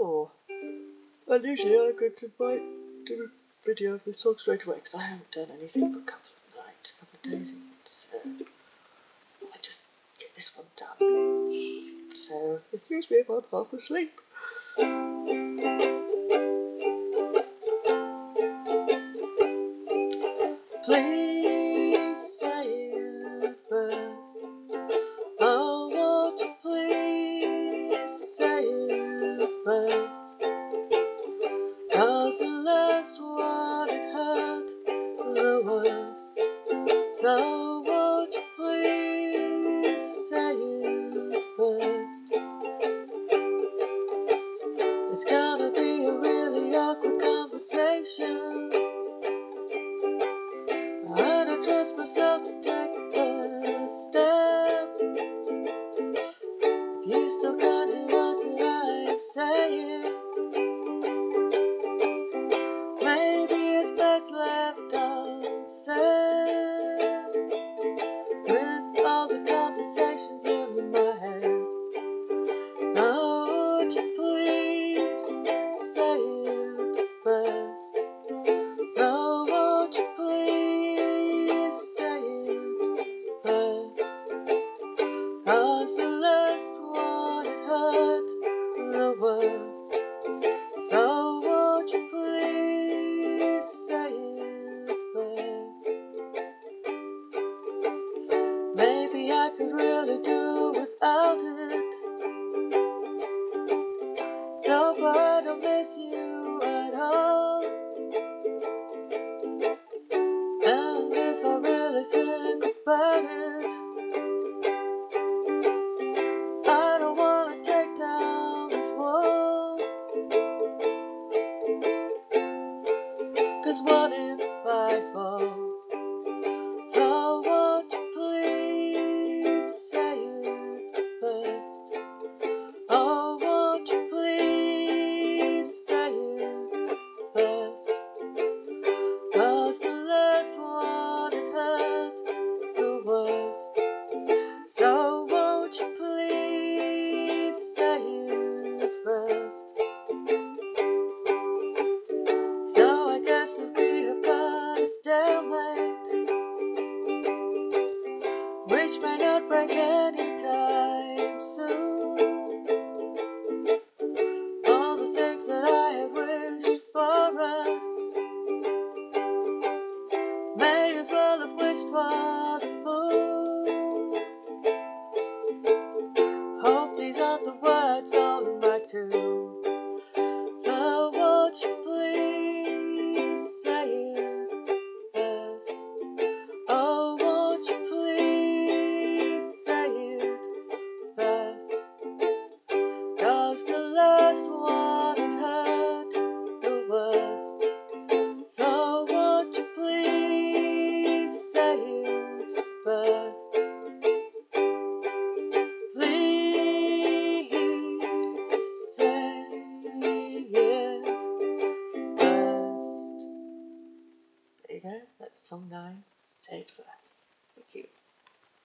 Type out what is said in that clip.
Oh. Well, usually I go to my do a video of this song straight away because I haven't done anything for a couple of nights, a couple of days. So I just get this one done. So excuse me if I'm half asleep. Please conversation. I don't trust myself to take the first step. If you still got the words that I am saying, maybe it's best left unsaid. Could really do without it. So far I don't miss you at all. And if I really think about it, I don't wanna take down this wall. Cause what if I fall? So won't you please say it first? So I guess that we have got a stalemate, which may not break any time soon. All the things that I have wished for us may as well have wished for the moon. Cause the last one it hurt the worst. So won't you please say it first? Please say it first. There you go, that's song nine. Say it first. Thank you.